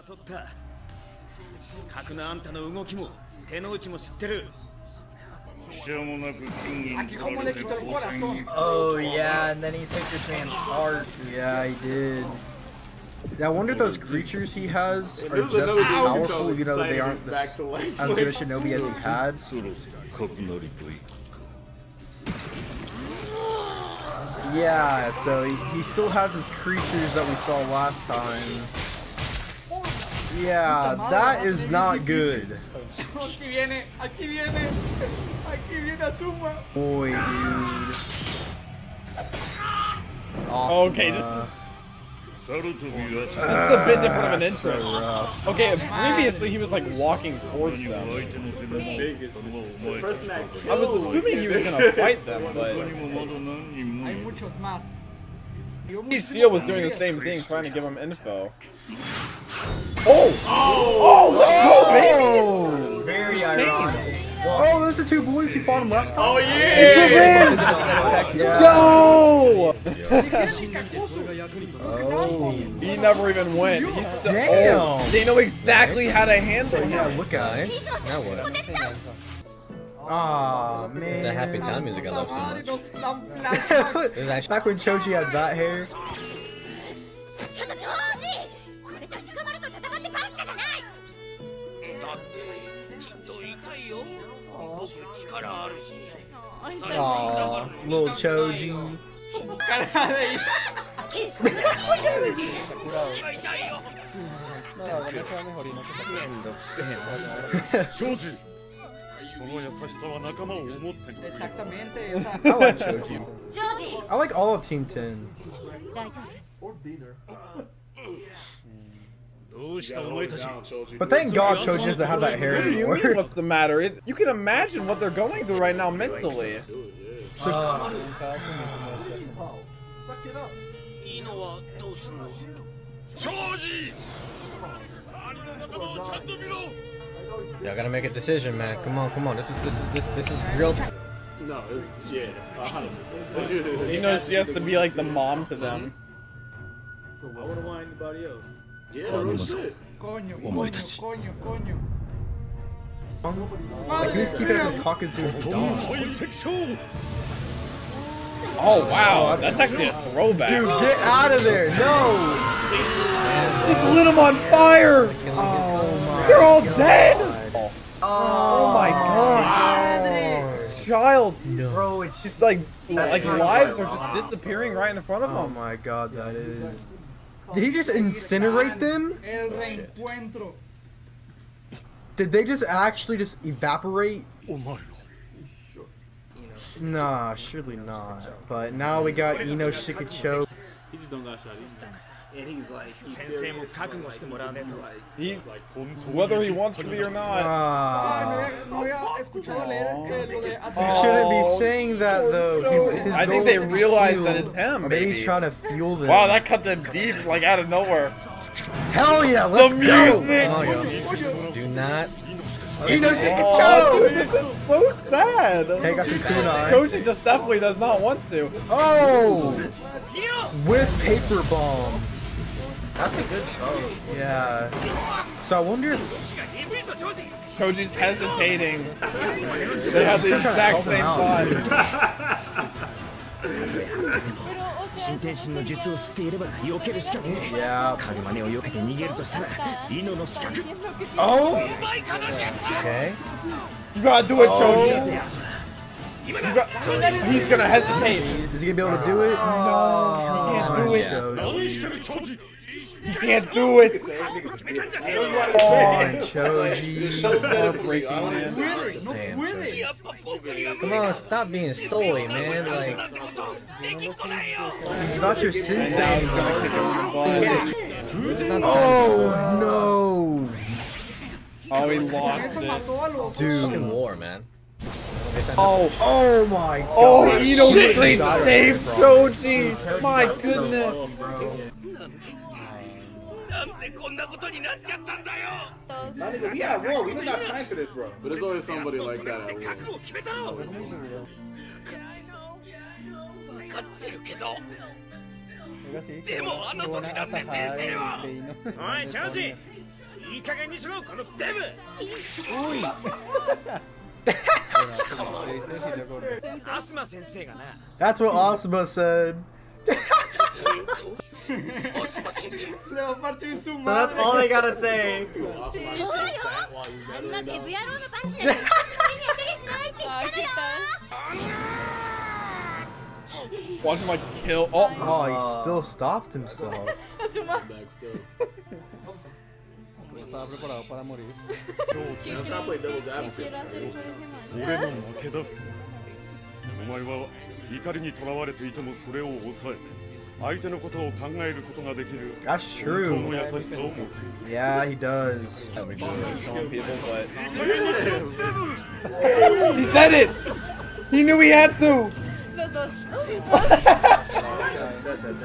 は取った格のあんたの動きも手の内も知ってるしょうもなく金銀 Aquí como le quitó el corazón. Oh yeah, and then he took this man's heart. Yeah, he did. Yeah, I wonder if those creatures he has If are there was just another as dude who powerful, told you know, they Excited aren't the, back s- to life. as good a shinobi as he had. そろそろ格なりとい Yeah, so he, he still has his creatures that we saw last time. Yeah, that is not good. Aquí viene, aquí viene, aquí viene Asuma. Boy, dude. Awesome. Okay, this is. This is a bit different of an intro. So okay, previously he was like walking towards them. I was assuming he was gonna fight them, but. Shield was doing the same thing, trying to give him info. Oh! Oh! Let's go, baby! Oh, Very ironic. oh, those are two boys who fought him last time. Oh yeah! Go! Oh, He never even went. He's still, Damn. Oh, they know exactly how to handle him. yeah, look at it. Now Oh, man. It's that Happy Time music I love so much. Back when Choji had that hair. Aww, little Choji. I like Choji. I like all of Team 10. But thank God Choji doesn't have that hair anymore. What's the matter? It, you can imagine what they're going through right now mentally. Uh, Choji! Y'all gotta make a decision, man. Come on, come on. This is this is this this is real. No, yeah, 100. you know she has to be like the mom to them. So why would I want anybody else? Yeah, real shit. Coño, coño, coño, coño. Like, who's keeping up with Kakuzu dog. Oh wow, that's actually a throwback. Dude, get out of there! No! Just lit him on fire! Oh my! They're all dead! child, no. bro. It's just like That's like lives are just disappearing right in front of them. Oh my god, that is. Did he just incinerate them? Oh, Did they just actually just evaporate? Nah, surely not. But now we got Ino Shikacho. And he's like, he's serious, like, he, whether he wants to be or not. Ah. Uh, he oh. shouldn't be saying that though. His, his I think they realize that it's him. Maybe. maybe he's trying to fuel them. Wow, that cut them deep, like out of nowhere. Hell yeah, let's the music. go! Oh, yeah. Do not Oh, dude, this is so sad. Choji just definitely does not want to. Oh! With paper bombs. That's a good show. Yeah. So I wonder if Shoji's hesitating. They have the Still trying to exact help him same out. thought. 新天神の術を知っていれば避けるしかねえ Yeah. 影真似を避けて逃げるとしたらイノの資格 Oh! Okay. You gotta do it, Shoji. Oh. You he's gonna hesitate. Is he gonna be able to do it? No, he can't do it. Oh, Choji. He can't do it. Oh, Choji. Heartbreaking, man. Damn. Choji. Come on, stop being soy, man. Like, He's not your sensei. gonna kick him butt. this is not the time to be soy. Oh no! Oh, he lost it. mató a los Dude. War, man. Oh, Oh my god! oh, Ino Shit. straight saved Shoji. My goodness. なんでこんなことになっちゃったんだよ We got war. We don't got time for this, bro. But there's always somebody like that. at ろ分かってるけどでもあの時だって先生はおいチャージいい加減にしろこのデブアス That's what Asuma said. so that's all I gotta say. Watch my kill. Oh, oh he still stopped himself. Estaba preparado para morir. I'm trying to play devil's advocate. 俺の負けだお前は怒りにとらわれていてもそれを抑え相手のことを考えることができる That's 本当の true. 優しさを持っている Yeah, he does. killing people, but he said it. He knew he had to. Los dos.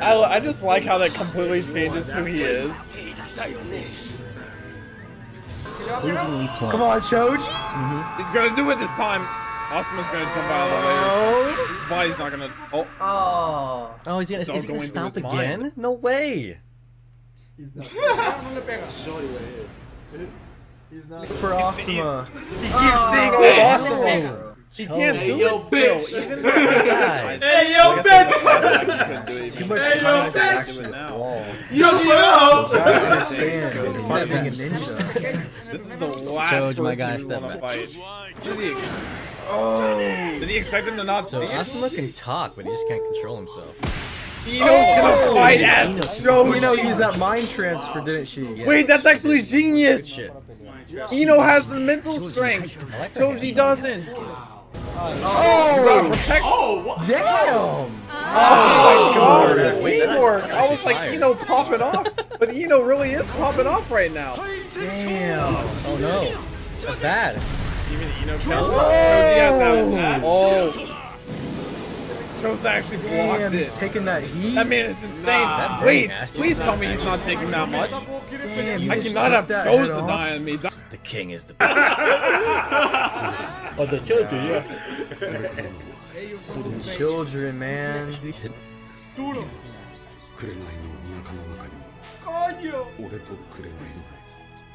I, I just like how that completely changes who he is. Come on, Choj. Mm-hmm. He's gonna do it this time. Asuma's gonna jump out of the way or something. Body's not gonna. Oh, Oh. Oh, he's gonna, It's all is he gonna going through stop his mind. again? No way. For Asuma. he keeps seeing the Asuma. He can't do yo, it still. bitch. Even Hey, yo, bitch! Too much Hey, yo, bitch! actually fall. Yo, yo! He's not being a ninja. This is the last George, my person guy, we step wanna fight. Did he, oh. Did he expect him to not So see it? Asuma can talk, but he just can't control himself. Ino's gonna oh. fight as Yo, you know, use that mind transfer, didn't she? Yeah. Wait, that's actually genius. shit. Ino has the mental strength. I like that Choji doesn't. Oh, you gotta. Oh, oh Damn! Oh, oh. my god, Wait, Wait, that's- teamwork! that's I was like, fire. Ino popping off, but Ino really is popping off right now. Damn! Oh no. That's bad. Even Ino tells Choji has that attack. Oh, Choji actually blocked Damn, he's it. taking that heat. That man is insane. That Wait, please tell me he's not taking that much. Damn, I just cannot have took that head Choji off. die on me. The king is the Oh, the children, yeah. Children, man. 紅の仲の中にも俺と紅の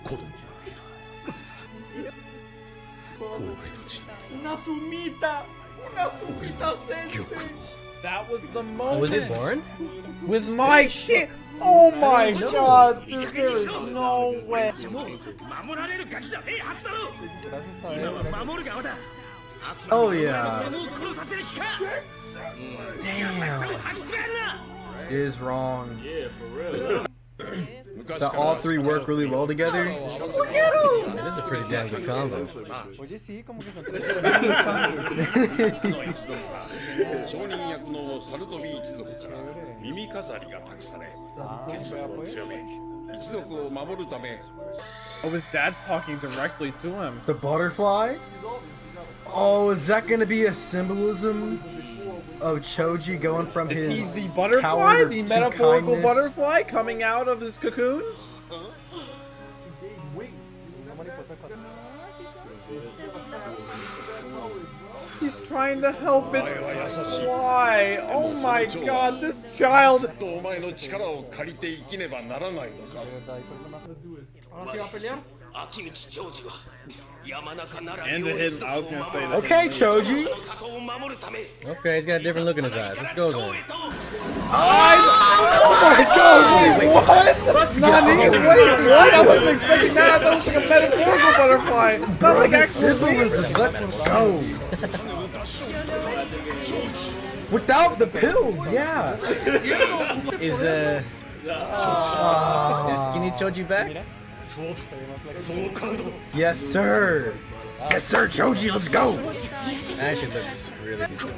子供がいる俺たち Una sumita. Una sumita sensei. That was the Oh, moment. was it born? With my kid. Oh my god, dude, there is no way. 守られるガキじゃねえはずだろ今は守る側だ Oh, yeah. 俺も殺させる気か Damn. 吐き違えるな It is wrong. Yeah, for real. that all three work really well together. Look at him! That is a pretty damn good combo. Oh, his dad's talking directly to him. The butterfly? Oh, is that gonna be a symbolism? of Choji going from Is his he the butterfly, the metaphorical kindness. butterfly coming out of this cocoon? He's trying to help it fly. Oh my god, this child. And the hidden, I was gonna say that. Okay, Choji. Okay, he's got a different look in his eyes. Let's go then. Oh, my god, wait, what? Let's Nani, go. wait, what? I wasn't expecting that. I thought it was like a metaphorical butterfly. Not Bro, like actually. Let's go. Without the pills, yeah. Is, uh, oh. is Skinny Choji back? Yes, sir. Yes, sir, Choji, let's go. That actually looks really good.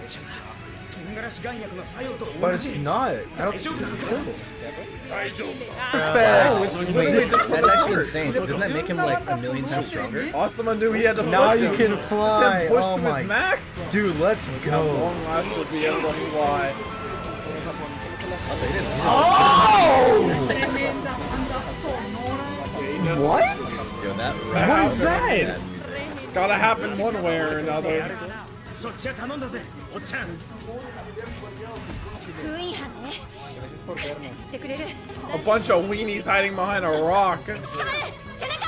But it's not. I don't think it's terrible. Wait, that's actually insane. Doesn't that make him like a million times stronger? Asuma knew he had the. Now you can fly. Oh my. Max. Dude, let's go. Oh! What? Yo, that What is that? that music. Gotta happen one way or another. そっちは頼んだぜおっちゃん 封印班ね言ってくれる A bunch of weenies hiding behind a rock. 捕まれ背中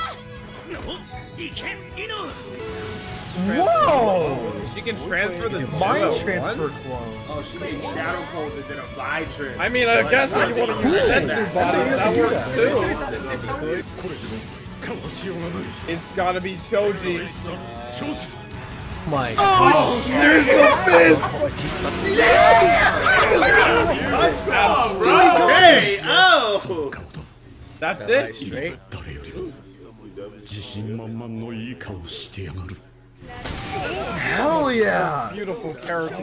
Whoa! She can transfer the Mind two at transfer once? clone. Oh, she made shadow clones and did a vibe transfer. I mean, I guess if you want to use sensu bodies, that works too. It's gotta be Choji. My Oh, there's the fist! Hey, oh! That's Like it. straight. 誰よりも自信満々のいい顔してやがる Hell yeah! Beautiful character.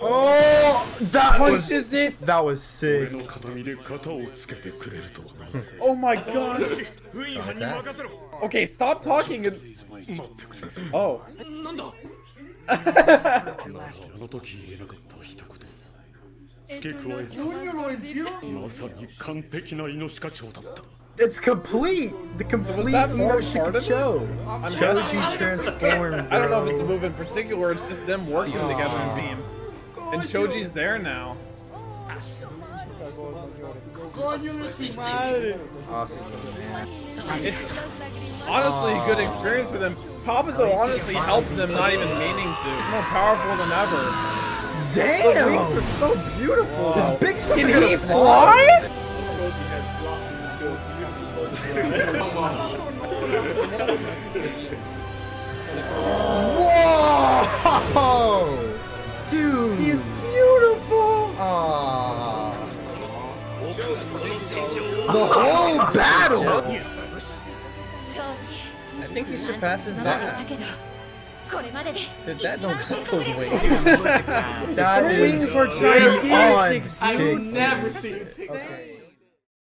Oh, that was Punches it. that was sick. 俺の形見で肩をつけてくれるとはな Oh my god. 封印班に任せろ Okay, stop talking. And... 待ってくれ Oh. なんだあの時言えなかった一言付け加えさせまさに完璧な命課長だった It's complete. The complete that more Ino part of it? Shikacho. Choji transformed. I don't know if bro. it's a move in particular. It's just them working together in Beam. And Choji's there now. Awesome. It's honestly a good experience for them. Papazo honestly helped them, not even meaning to. It's more powerful than ever. The wings Damn! are so beautiful. Is Big something Can he fly? fly? Whoa! Dude! He's beautiful! Aww. The whole battle! I think he surpasses that. Did that don't cut those wings. that wings were gigantic. I will never see it. Okay.